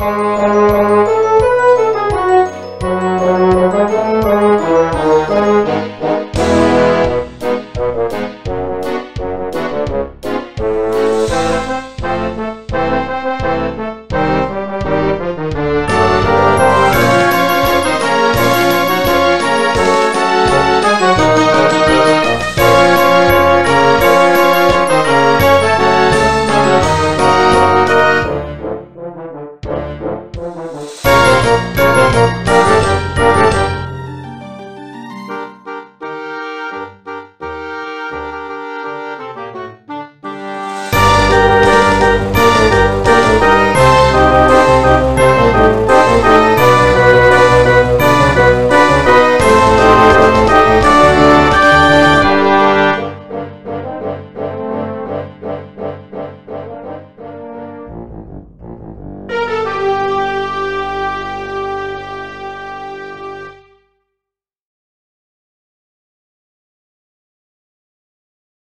Música